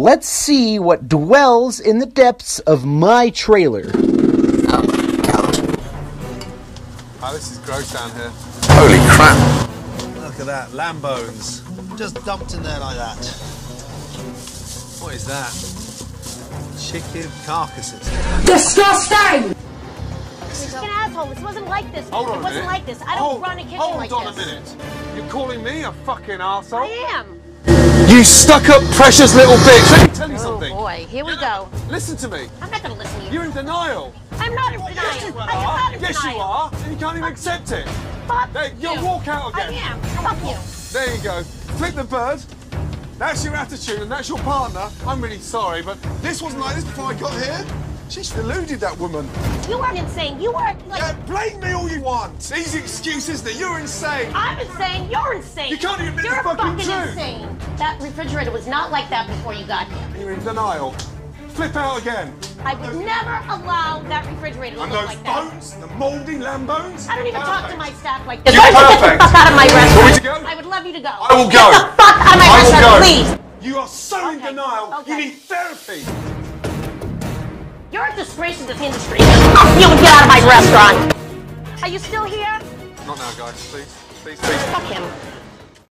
Let's see what dwells in the depths of my trailer. Oh, ah, this is gross down here. Holy crap. Look at that, lamb bones. Just dumped in there like that. What is that? Chicken carcasses. Disgusting! You're an asshole. This wasn't like this. Hold on it a wasn't minute. like this. I don't hold, run a kitchen hold like this. Hold on a minute. You're calling me a fucking arsehole? I am. You stuck up precious little bitch. Let me tell you Oh something. boy, here we go. Listen to me. I'm not gonna listen to you. You're in denial. I'm not in denial. Yes, you I am not are. Yes, you are. And you can't even accept it. Fuck There, you'll walk out again. I am. Fuck you. There you go. Flip the bird. That's your attitude and that's your partner. I'm really sorry, but this wasn't like this before I got here. She's deluded, that woman. You weren't insane. You weren't like. Yeah, blame me all you want. Easy excuses isn't? You're insane. I'm insane. You're insane. You can't even admit You're the fucking fucking truth. insane. That refrigerator was not like that before you got here. You're in denial. Flip out again. I would never allow that refrigerator to And look those like that. bones, the mouldy lamb bones. I don't even talk to my staff like this. You're Why don't get perfect. the fuck out of my restaurant? Want me to go? I would love you to go. I will Get go. the fuck out of my I will restaurant, go. please. You are so in denial. Okay. You need therapy. You're a disgrace to this industry. Fuck you and get out of my restaurant. Are you still here? Not now, guys. Please, please, please. Fuck him.